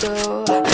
do.